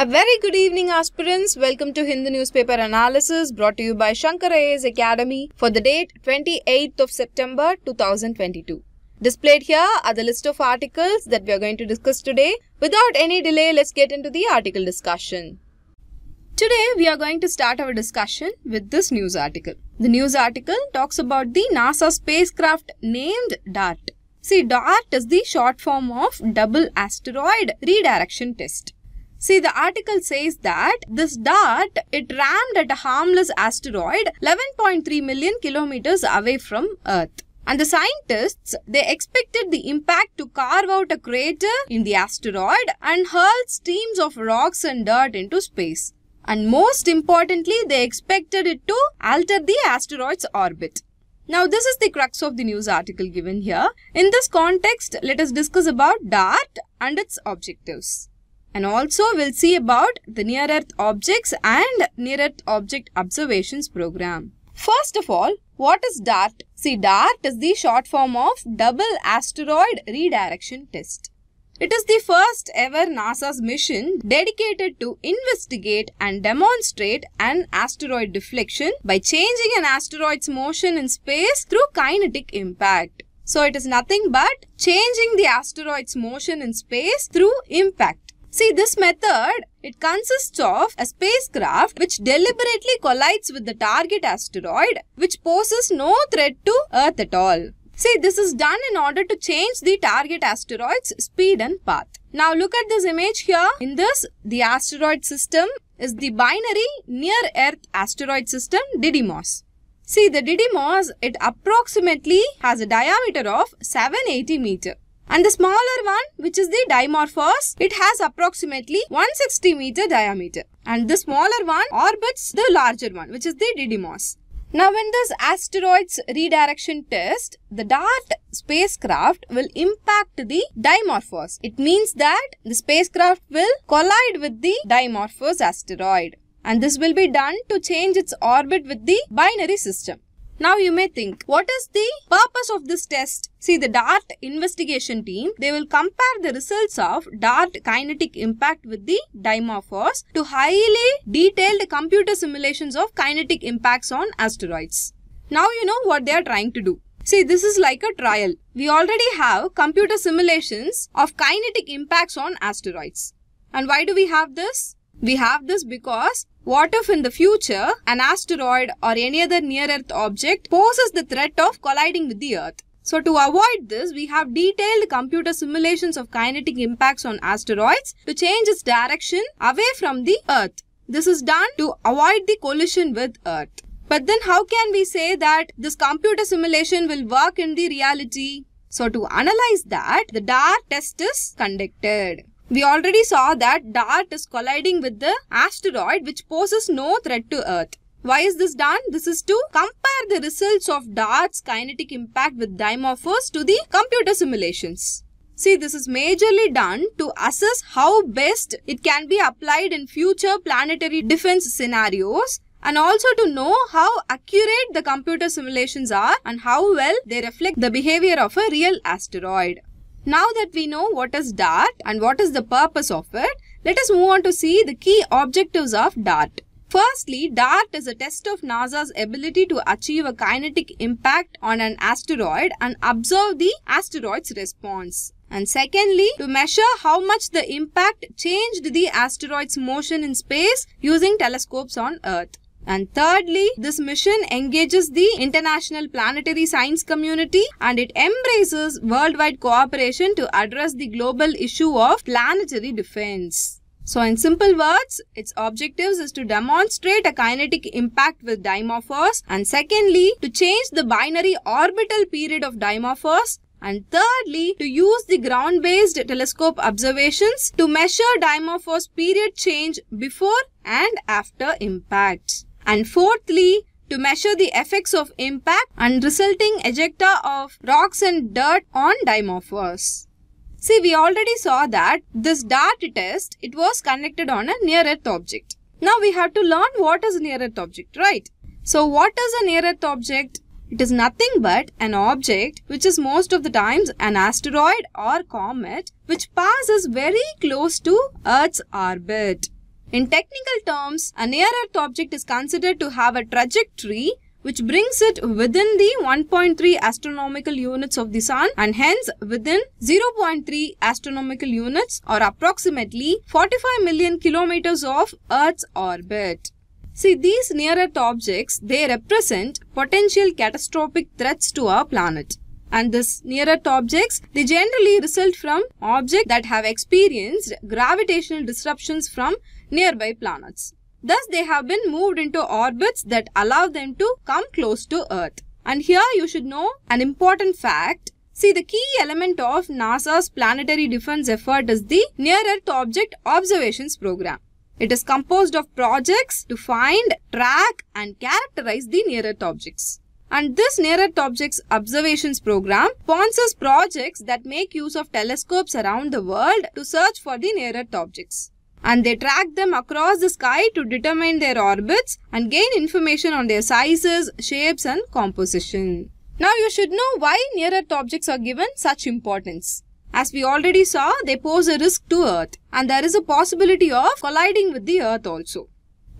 A very good evening, aspirants. Welcome to Hindu Newspaper Analysis brought to you by Shankar IAS Academy for the date 28th of September 2022. Displayed here are the list of articles that we are going to discuss today. Without any delay, let's get into the article discussion. Today, we are going to start our discussion with this news article. The news article talks about the NASA spacecraft named DART. See, DART is the short form of Double Asteroid Redirection Test. See, the article says that this dart, it rammed at a harmless asteroid 11.3 million kilometers away from Earth. And the scientists, they expected the impact to carve out a crater in the asteroid and hurl streams of rocks and dirt into space. And most importantly, they expected it to alter the asteroid's orbit. Now, this is the crux of the news article given here. In this context, let us discuss about DART and its objectives. And also we'll see about the Near Earth Objects and Near Earth Object Observations program. First of all, what is DART? See, DART is the short form of Double Asteroid Redirection Test. It is the first ever NASA's mission dedicated to investigate and demonstrate an asteroid deflection by changing an asteroid's motion in space through kinetic impact. So it is nothing but changing the asteroid's motion in space through impact. See, this method, it consists of a spacecraft which deliberately collides with the target asteroid which poses no threat to Earth at all. See, this is done in order to change the target asteroid's speed and path. Now, look at this image here. In this, the asteroid system is the binary near-Earth asteroid system Didymos. See, the Didymos, it approximately has a diameter of 780 meter. And the smaller one, which is the Dimorphos, it has approximately 160 meter diameter. And the smaller one orbits the larger one, which is the Didymos. Now, in this asteroids redirection test, the DART spacecraft will impact the Dimorphos. It means that the spacecraft will collide with the Dimorphos asteroid. And this will be done to change its orbit with the binary system. Now you may think, what is the purpose of this test? See the DART investigation team, they will compare the results of DART kinetic impact with the Dimorphos to highly detailed computer simulations of kinetic impacts on asteroids. Now you know what they are trying to do. See, this is like a trial. We already have computer simulations of kinetic impacts on asteroids. And why do we have this? We have this because what if in the future an asteroid or any other near-Earth object poses the threat of colliding with the Earth? So to avoid this, we have detailed computer simulations of kinetic impacts on asteroids to change its direction away from the Earth. This is done to avoid the collision with Earth. But then how can we say that this computer simulation will work in the reality? So to analyze that, the DART test is conducted. We already saw that DART is colliding with the asteroid which poses no threat to Earth. Why is this done? This is to compare the results of DART's kinetic impact with Dimorphos to the computer simulations. See, this is majorly done to assess how best it can be applied in future planetary defense scenarios and also to know how accurate the computer simulations are and how well they reflect the behavior of a real asteroid. Now that we know what is DART and what is the purpose of it, let us move on to see the key objectives of DART. Firstly, DART is a test of NASA's ability to achieve a kinetic impact on an asteroid and observe the asteroid's response. And secondly, to measure how much the impact changed the asteroid's motion in space using telescopes on Earth. And thirdly, this mission engages the international planetary science community and it embraces worldwide cooperation to address the global issue of planetary defense. So in simple words, its objectives is to demonstrate a kinetic impact with Dimorphos and secondly, to change the binary orbital period of Dimorphos and thirdly, to use the ground-based telescope observations to measure Dimorphos period change before and after impact. And fourthly, to measure the effects of impact and resulting ejecta of rocks and dirt on Dimorphos. See, we already saw that this DART test, it was conducted on a near-Earth object. Now we have to learn what is near-Earth object, right? So what is a near-Earth object? It is nothing but an object which is most of the times an asteroid or comet which passes very close to Earth's orbit. In technical terms, a near-Earth object is considered to have a trajectory which brings it within the 1.3 astronomical units of the sun and hence within 0.3 astronomical units or approximately 45 million kilometers of Earth's orbit. See, these near-Earth objects, they represent potential catastrophic threats to our planet. And this near-Earth objects, they generally result from objects that have experienced gravitational disruptions from nearby planets. Thus, they have been moved into orbits that allow them to come close to Earth. And here you should know an important fact. See, the key element of NASA's planetary defense effort is the Near-Earth Object Observations Program. It is composed of projects to find, track and characterize the near-Earth objects. And this near-Earth objects observations program sponsors projects that make use of telescopes around the world to search for the near-Earth objects and they track them across the sky to determine their orbits and gain information on their sizes, shapes and composition. Now you should know why near-Earth objects are given such importance. As we already saw, they pose a risk to Earth and there is a possibility of colliding with the Earth also.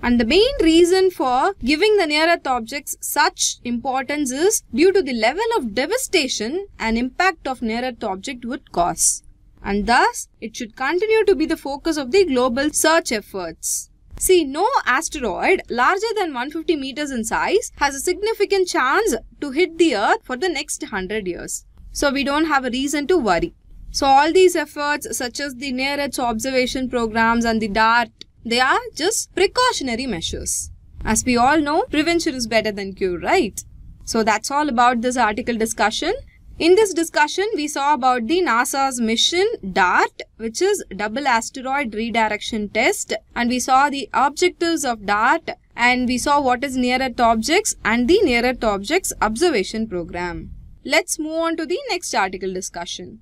And the main reason for giving the near-Earth objects such importance is due to the level of devastation an impact of near-Earth object would cause and thus it should continue to be the focus of the global search efforts. See, no asteroid larger than 150 meters in size has a significant chance to hit the earth for the next 100 years. So we don't have a reason to worry. So all these efforts such as the near Earth observation programs and the DART, they are just precautionary measures. As we all know, prevention is better than cure, right? So that's all about this article discussion. In this discussion, we saw about the NASA's mission DART, which is Double Asteroid Redirection Test. And we saw the objectives of DART and we saw what is Near-Earth Objects and the Near-Earth Objects Observation Program. Let's move on to the next article discussion.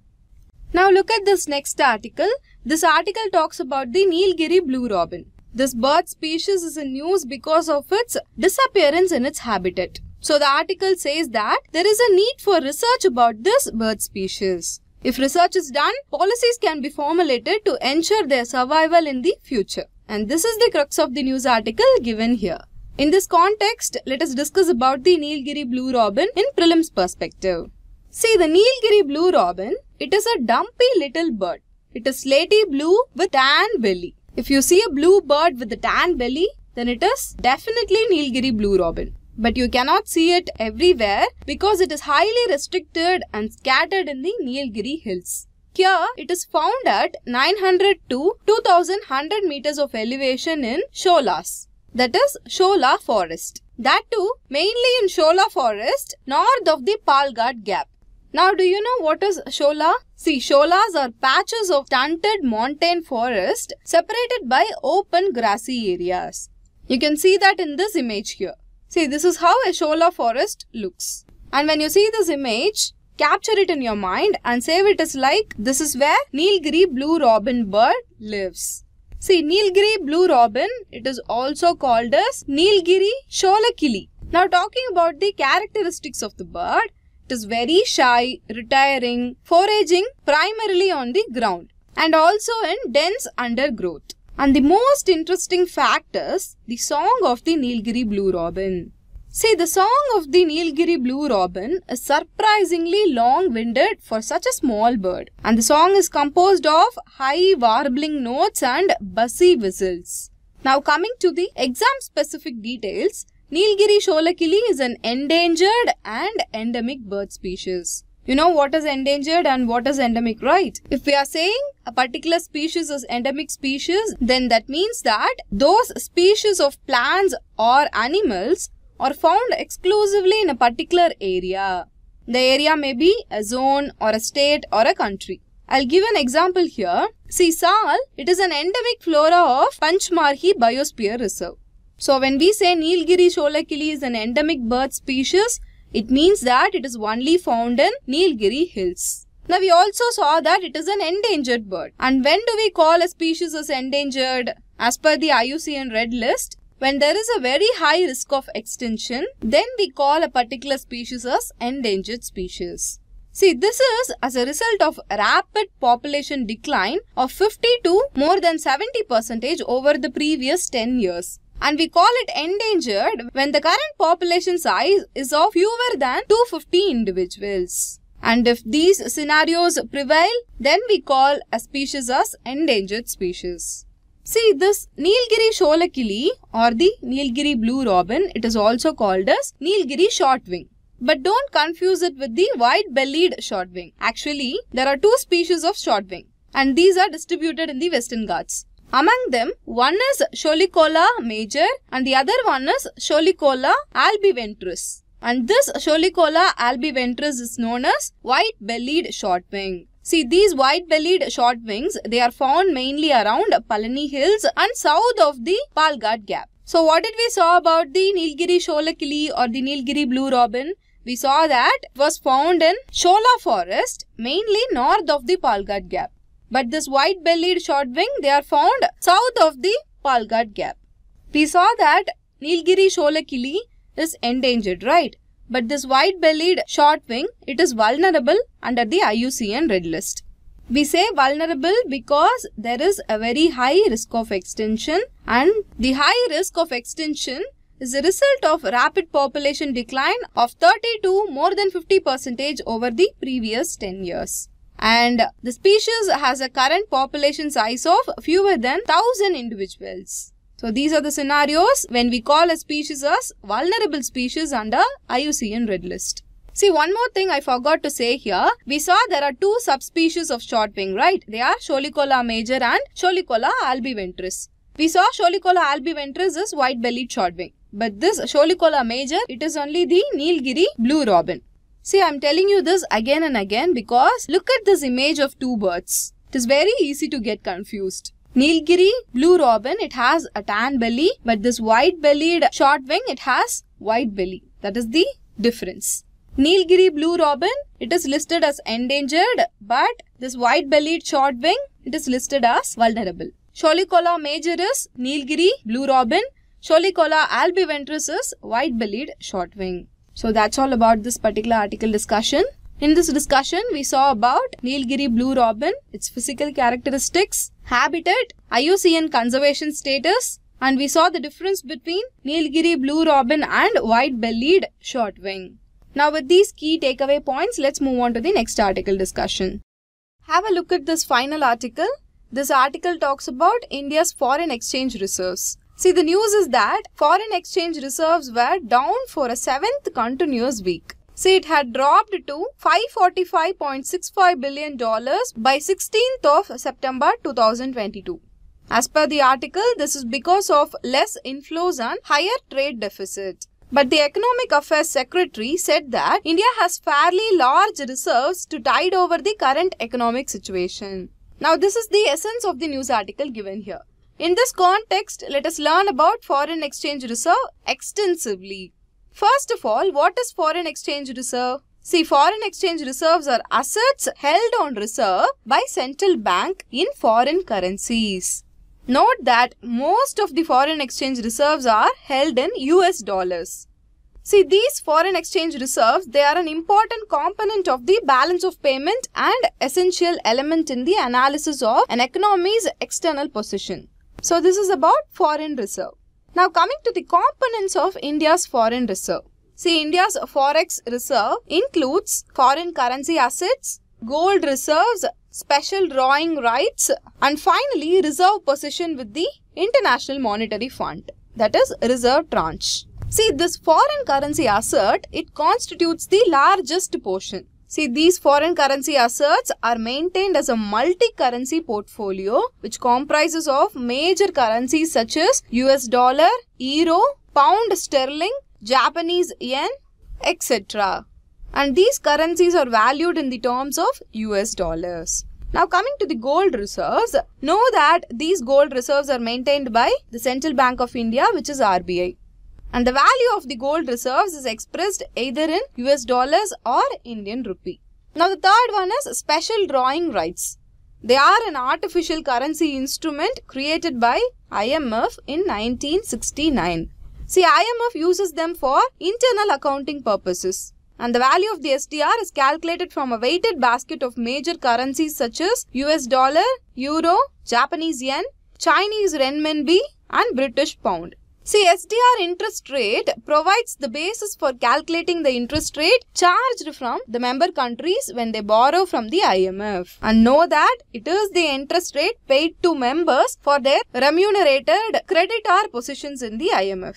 Now look at this next article. This article talks about the Nilgiri blue robin. This bird species is in news because of its disappearance in its habitat. So the article says that there is a need for research about this bird species. If research is done, policies can be formulated to ensure their survival in the future. And this is the crux of the news article given here. In this context, let us discuss about the Nilgiri blue robin in prelims perspective. See, the Nilgiri blue robin, it is a dumpy little bird. It is slaty blue with tan belly. If you see a blue bird with a tan belly, then it is definitely Nilgiri blue robin but you cannot see it everywhere because it is highly restricted and scattered in the Nilgiri hills. Here, it is found at 900 to 2100 meters of elevation in Sholas, that is Shola forest. That too, mainly in Shola forest, north of the Palghat Gap. Now, do you know what is Shola? See, Sholas are patches of stunted montane forest separated by open grassy areas. You can see that in this image here. See, this is how a Shola forest looks. And when you see this image, capture it in your mind and save it as like this is where Nilgiri blue robin bird lives. See, Nilgiri blue robin, it is also called as Nilgiri Sholakili. Now talking about the characteristics of the bird, it is very shy, retiring, foraging primarily on the ground and also in dense undergrowth. And the most interesting fact is the song of the Nilgiri Blue Robin. See, the song of the Nilgiri Blue Robin is surprisingly long-winded for such a small bird. And the song is composed of high warbling notes and bussy whistles. Now coming to the exam-specific details, Nilgiri Sholakili is an endangered and endemic bird species. You know what is endangered and what is endemic, right? If we are saying a particular species is endemic species, then that means that those species of plants or animals are found exclusively in a particular area. The area may be a zone or a state or a country. I'll give an example here. See, Sal, it is an endemic flora of Panchmarhi Biosphere Reserve. So when we say Nilgiri Sholakili is an endemic bird species, it means that it is only found in Nilgiri hills. Now we also saw that it is an endangered bird. And when do we call a species as endangered? As per the IUCN Red List, when there is a very high risk of extinction, then we call a particular species as endangered species. See, this is as a result of rapid population decline of 50 to more than 70 percentage over the previous 10 years. And we call it endangered when the current population size is of fewer than 250 individuals. And if these scenarios prevail, then we call a species as endangered species. See this Nilgiri sholakili or the Nilgiri blue robin, it is also called as Nilgiri shortwing. But don't confuse it with the white-bellied shortwing. Actually, there are two species of shortwing and these are distributed in the Western Ghats. Among them, one is Sholicola major and the other one is Sholicola albiventris. And this Sholicola albiventris is known as white-bellied shortwing. See, these white-bellied shortwings, they are found mainly around Palani Hills and south of the Palghat Gap. So, what did we saw about the Nilgiri Sholakili or the Nilgiri Blue Robin? we saw that it was found in Shola forest, mainly north of the Palghat Gap. But this white-bellied shortwing, they are found south of the Palghat Gap. We saw that Nilgiri Sholakili is endangered, right? But this white-bellied shortwing, it is vulnerable under the IUCN Red List. We say vulnerable because there is a very high risk of extinction and the high risk of extinction is a result of rapid population decline of 30 to more than 50 percentage over the previous 10 years. And the species has a current population size of fewer than 1000 individuals. So these are the scenarios when we call a species as vulnerable species under IUCN Red List. See one more thing I forgot to say here. We saw there are two subspecies of shortwing, right? They are Sholicola major and Sholicola albiventris. We saw Sholicola albiventris is white-bellied shortwing. But this Sholicola major, it is only the Nilgiri blue robin. See, I am telling you this again and again because look at this image of two birds. It is very easy to get confused. Nilgiri blue robin, it has a tan belly, but this white-bellied shortwing, it has white belly. That is the difference. Nilgiri blue robin, it is listed as endangered, but this white-bellied shortwing, it is listed as vulnerable. Sholicola major is Nilgiri blue robin, Sholicola albiventris is white-bellied shortwing. So that's all about this particular article discussion. In this discussion, we saw about Nilgiri blue robin, its physical characteristics, habitat, IUCN conservation status, and we saw the difference between Nilgiri blue robin and white-bellied shortwing. Now with these key takeaway points, let's move on to the next article discussion. Have a look at this final article. This article talks about India's foreign exchange reserves. See, the news is that foreign exchange reserves were down for a seventh continuous week. See, it had dropped to $545.65 billion by 16th of September 2022. As per the article, this is because of less inflows and higher trade deficit. But the Economic Affairs Secretary said that India has fairly large reserves to tide over the current economic situation. Now, this is the essence of the news article given here. In this context, let us learn about foreign exchange reserve extensively. First of all, what is foreign exchange reserve? See, foreign exchange reserves are assets held on reserve by central bank in foreign currencies. Note that most of the foreign exchange reserves are held in US dollars. See, these foreign exchange reserves, they are an important component of the balance of payment and essential element in the analysis of an economy's external position. So this is about foreign reserve. Now coming to the components of India's foreign reserve. See India's forex reserve includes foreign currency assets, gold reserves, special drawing rights and finally reserve position with the International Monetary Fund that is reserve tranche. See this foreign currency asset it constitutes the largest portion See, these foreign currency assets are maintained as a multi-currency portfolio which comprises of major currencies such as US dollar, euro, pound sterling, Japanese yen, etc. And these currencies are valued in the terms of US dollars. Now coming to the gold reserves, know that these gold reserves are maintained by the Central Bank of India which is RBI and the value of the gold reserves is expressed either in US dollars or Indian rupee. Now the third one is special drawing rights. They are an artificial currency instrument created by IMF in 1969. See, IMF uses them for internal accounting purposes. And the value of the SDR is calculated from a weighted basket of major currencies such as US dollar, euro, Japanese yen, Chinese renminbi, and British pound. See, SDR interest rate provides the basis for calculating the interest rate charged from the member countries when they borrow from the IMF. And know that it is the interest rate paid to members for their remunerated credit creditor positions in the IMF.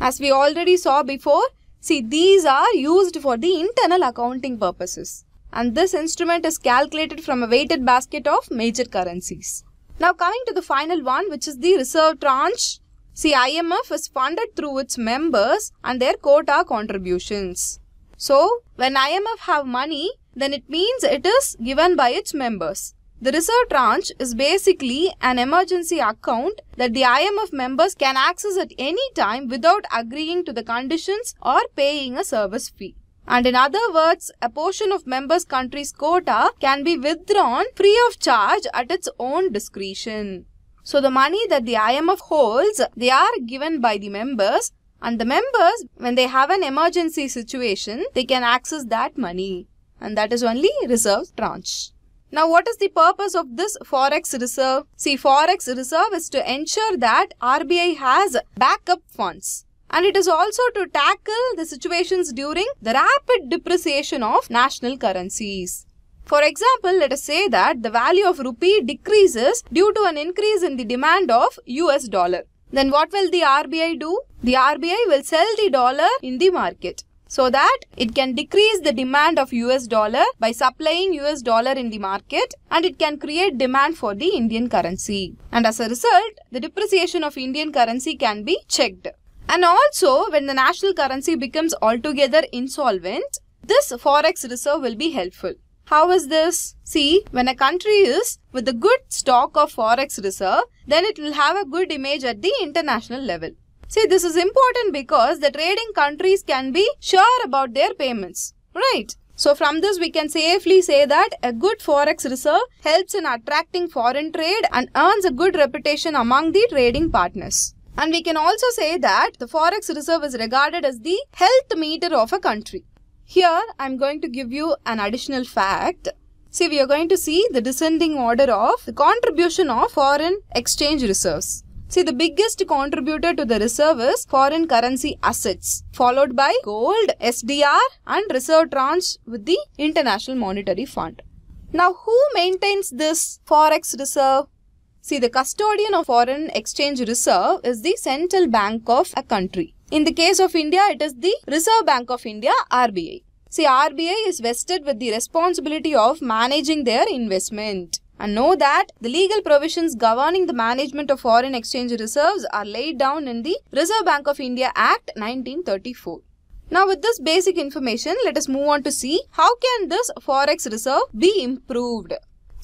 As we already saw before, see these are used for the internal accounting purposes. And this instrument is calculated from a weighted basket of major currencies. Now coming to the final one which is the reserve tranche See, IMF is funded through its members and their quota contributions. So, when IMF have money, then it means it is given by its members. The reserve tranche is basically an emergency account that the IMF members can access at any time without agreeing to the conditions or paying a service fee. And in other words, a portion of members' country's quota can be withdrawn free of charge at its own discretion. So the money that the IMF holds, they are given by the members and the members, when they have an emergency situation, they can access that money. And that is only reserve tranche. Now, what is the purpose of this Forex reserve? See, Forex reserve is to ensure that RBI has backup funds. And it is also to tackle the situations during the rapid depreciation of national currencies. For example, let us say that the value of rupee decreases due to an increase in the demand of US dollar. Then what will the RBI do? The RBI will sell the dollar in the market so that it can decrease the demand of US dollar by supplying US dollar in the market and it can create demand for the Indian currency. And as a result, the depreciation of Indian currency can be checked. And also, when the national currency becomes altogether insolvent, this forex reserve will be helpful. How is this? See, when a country is with a good stock of forex reserve, then it will have a good image at the international level. See, this is important because the trading countries can be sure about their payments, right? So from this we can safely say that a good forex reserve helps in attracting foreign trade and earns a good reputation among the trading partners. And we can also say that the forex reserve is regarded as the health meter of a country. Here, I am going to give you an additional fact. See, we are going to see the descending order of the contribution of foreign exchange reserves. See, the biggest contributor to the reserve is foreign currency assets, followed by gold, SDR and reserve tranche with the International Monetary Fund. Now, who maintains this forex reserve? See, the custodian of foreign exchange reserve is the central bank of a country. In the case of India, it is the Reserve Bank of India, RBI. See, RBI is vested with the responsibility of managing their investment. And know that the legal provisions governing the management of foreign exchange reserves are laid down in the Reserve Bank of India Act 1934. Now with this basic information, let us move on to see how can this forex reserve be improved.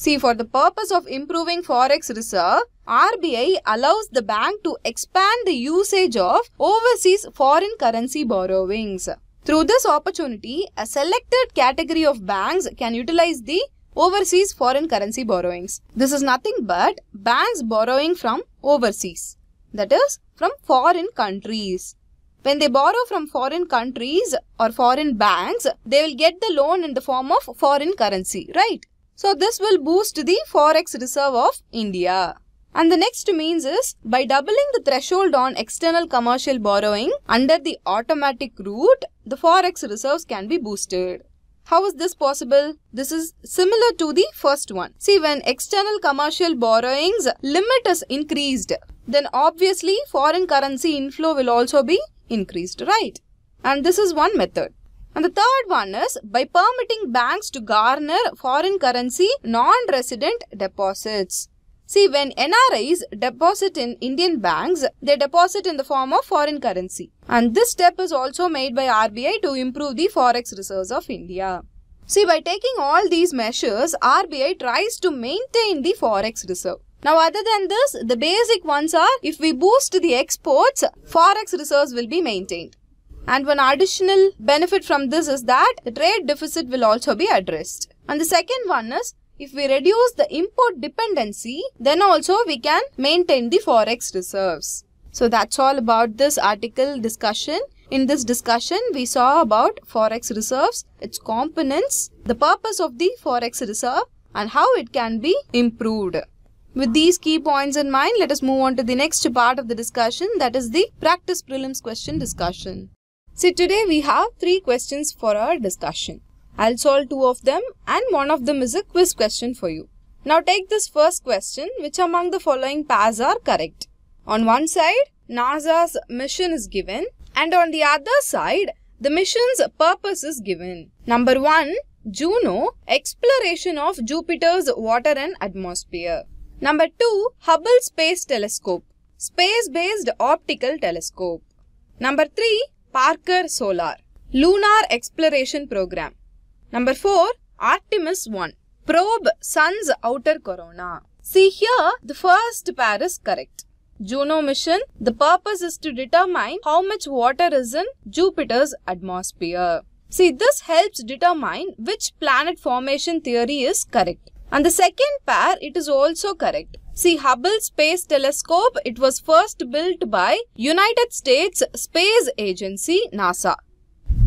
See, for the purpose of improving forex reserve, RBI allows the bank to expand the usage of overseas foreign currency borrowings. Through this opportunity, a selected category of banks can utilize the overseas foreign currency borrowings. This is nothing but banks borrowing from overseas, that is, from foreign countries. When they borrow from foreign countries or foreign banks, they will get the loan in the form of foreign currency, right? So this will boost the forex reserve of India. And the next means is by doubling the threshold on external commercial borrowing under the automatic route, the forex reserves can be boosted. How is this possible? This is similar to the first one. See, when external commercial borrowings limit is increased, then obviously foreign currency inflow will also be increased, right? And this is one method. And the third one is by permitting banks to garner foreign currency non-resident deposits. See, when NRIs deposit in Indian banks, they deposit in the form of foreign currency. And this step is also made by RBI to improve the forex reserves of India. See, by taking all these measures, RBI tries to maintain the forex reserve. Now, other than this, the basic ones are if we boost the exports, forex reserves will be maintained. And one additional benefit from this is that the trade deficit will also be addressed. And the second one is if we reduce the import dependency, then also we can maintain the forex reserves. So that's all about this article discussion. In this discussion, we saw about Forex reserves, its components, the purpose of the Forex reserve and how it can be improved. With these key points in mind, let us move on to the next part of the discussion that is the practice prelims question discussion. See today we have three questions for our discussion. I'll solve two of them and one of them is a quiz question for you. Now take this first question which among the following pairs are correct. On one side, NASA's mission is given and on the other side, the mission's purpose is given. Number 1. Juno, exploration of Jupiter's water and atmosphere. Number 2. Hubble Space Telescope, space-based optical telescope. Number 3. Parker Solar, lunar exploration program. Number 4. Artemis 1, probe sun's outer corona. See here, the first pair is correct. Juno mission, the purpose is to determine how much water is in Jupiter's atmosphere. See, this helps determine which planet formation theory is correct. And the second pair, it is also correct. See, Hubble Space Telescope, it was first built by United States Space Agency, NASA.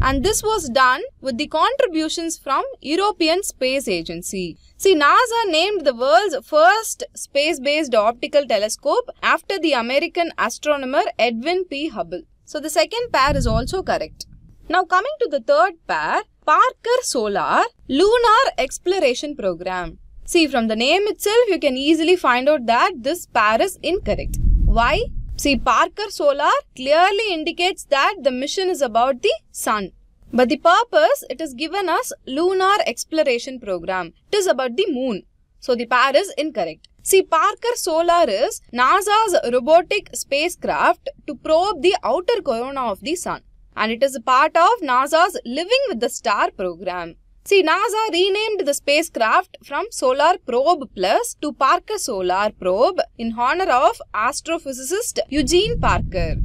And this was done with the contributions from European Space Agency. See, NASA named the world's first space-based optical telescope after the American astronomer Edwin P. Hubble. So, the second pair is also correct. Now, coming to the third pair, Parker Solar Lunar Exploration Program. See, from the name itself, you can easily find out that this pair is incorrect. Why? See, Parker Solar clearly indicates that the mission is about the sun. But the purpose, it is given us lunar exploration program. It is about the moon. So the pair is incorrect. See, Parker Solar is NASA's robotic spacecraft to probe the outer corona of the sun. And it is a part of NASA's Living with the Star program. See, NASA renamed the spacecraft from Solar Probe Plus to Parker Solar Probe in honor of astrophysicist Eugene Parker.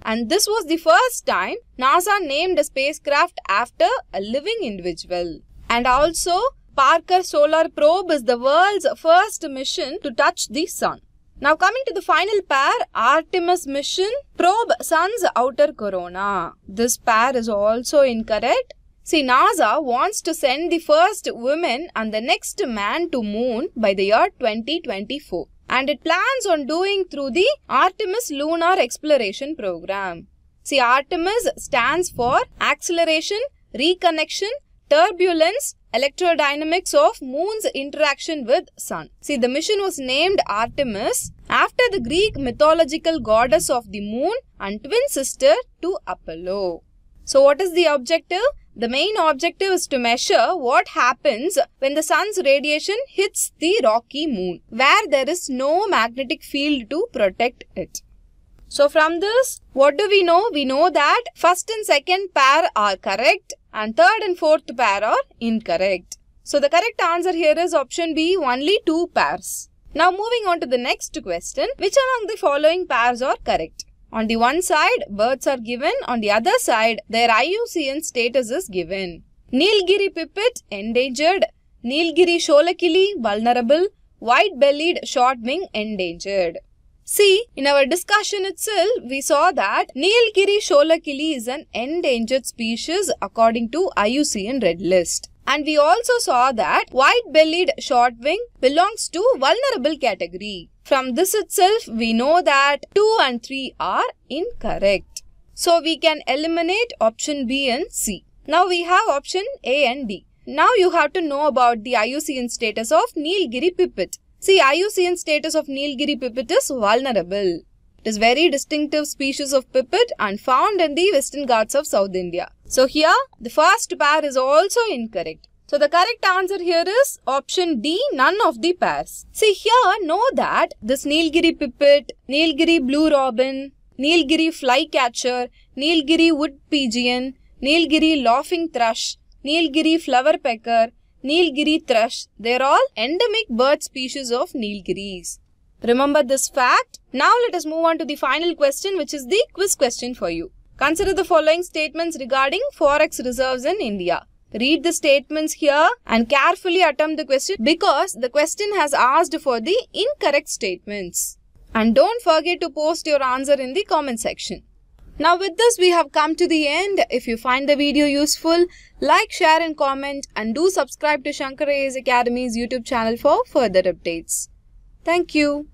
And this was the first time NASA named a spacecraft after a living individual. And also, Parker Solar Probe is the world's first mission to touch the sun. Now coming to the final pair, Artemis mission, probe sun's outer corona. This pair is also incorrect. See, NASA wants to send the first woman and the next man to moon by the year 2024 and it plans on doing through the Artemis Lunar Exploration Program. See, Artemis stands for Acceleration, Reconnection, Turbulence, Electrodynamics of Moon's Interaction with Sun. See, the mission was named Artemis after the Greek mythological goddess of the moon and twin sister to Apollo. So, what is the objective? The main objective is to measure what happens when the sun's radiation hits the rocky moon, where there is no magnetic field to protect it. So from this, what do we know? We know that first and second pair are correct and third and fourth pair are incorrect. So the correct answer here is option B, only two pairs. Now moving on to the next question, which among the following pairs are correct? On the one side, birds are given. On the other side, their IUCN status is given. Nilgiri pipit, endangered. Nilgiri sholakili, vulnerable. White-bellied shortwing, endangered. See, in our discussion itself, we saw that Nilgiri sholakili is an endangered species according to IUCN Red List. And we also saw that white-bellied shortwing belongs to vulnerable category. From this itself, we know that 2 and 3 are incorrect. So we can eliminate option B and C. Now we have option A and D. Now you have to know about the IUCN status of Nilgiri pipit. See, IUCN status of Nilgiri pipit is vulnerable. It is very distinctive species of pipit and found in the western Ghats of South India. So here, the first pair is also incorrect. So the correct answer here is option D, none of the pairs. See here, know that this Nilgiri pipit, Nilgiri blue robin, Nilgiri flycatcher, Nilgiri wood pigeon, Nilgiri laughing thrush, Nilgiri flower pecker, Nilgiri thrush, they're all endemic bird species of Nilgiris. Remember this fact? Now let us move on to the final question which is the quiz question for you. Consider the following statements regarding forex reserves in India. Read the statements here and carefully attempt the question because the question has asked for the incorrect statements. And don't forget to post your answer in the comment section. Now with this we have come to the end. If you find the video useful, like, share and comment and do subscribe to Shankar IAS Academy's YouTube channel for further updates. Thank you.